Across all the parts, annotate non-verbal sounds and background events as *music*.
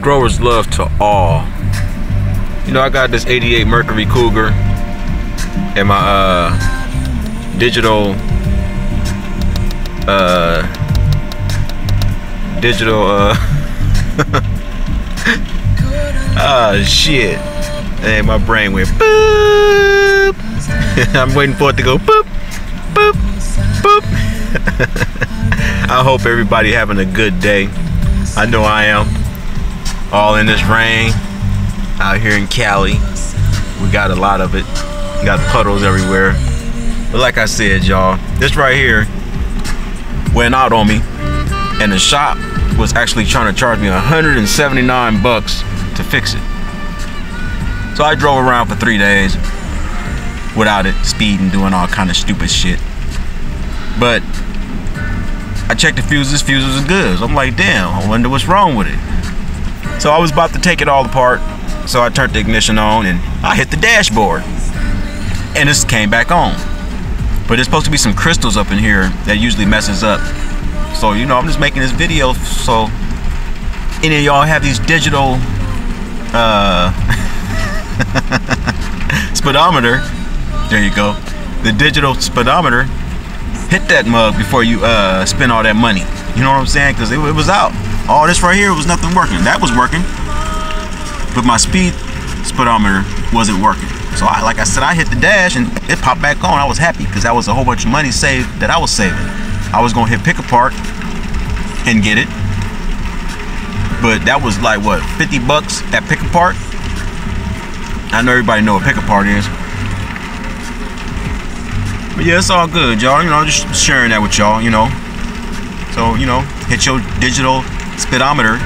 growers love to all. You know, I got this 88 Mercury Cougar and my uh, digital uh, digital uh *laughs* ah shit. Hey my brain went boop. *laughs* I'm waiting for it to go boop boop boop. *laughs* I hope everybody having a good day. I know I am all in this rain out here in Cali we got a lot of it we got puddles everywhere but like I said y'all this right here went out on me and the shop was actually trying to charge me 179 bucks to fix it. So I drove around for three days without it, speeding, doing all kind of stupid shit. But I checked the fuses, fuses are good. I'm like, damn, I wonder what's wrong with it. So I was about to take it all apart. So I turned the ignition on and I hit the dashboard. And this came back on. But there's supposed to be some crystals up in here that usually messes up so, you know, I'm just making this video so any of y'all have these digital uh, *laughs* speedometer. There you go. The digital speedometer. Hit that mug before you uh, spend all that money. You know what I'm saying? Because it, it was out. All this right here was nothing working. That was working. But my speed speedometer wasn't working. So I, like I said, I hit the dash and it popped back on. I was happy because that was a whole bunch of money saved that I was saving. I was gonna hit Pick-A-Part and get it. But that was like what, 50 bucks at Pick-A-Part? I know everybody know what Pick-A-Part is. But yeah, it's all good, y'all. You know, just sharing that with y'all, you know. So, you know, hit your digital speedometer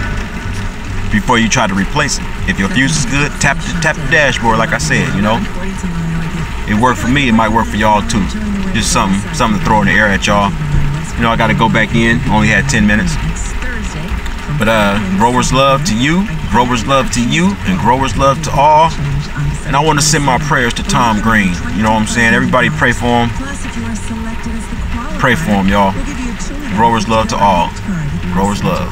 before you try to replace it. If your fuse is good, tap the, tap the dashboard like I said, you know. It worked for me, it might work for y'all too. Just something something to throw in the air at y'all. You know, I got to go back in. Only had 10 minutes. But uh, growers love to you, growers love to you, and growers love to all. And I want to send my prayers to Tom Green. You know what I'm saying? Everybody pray for him. Pray for him, y'all. Growers love to all. Growers Love.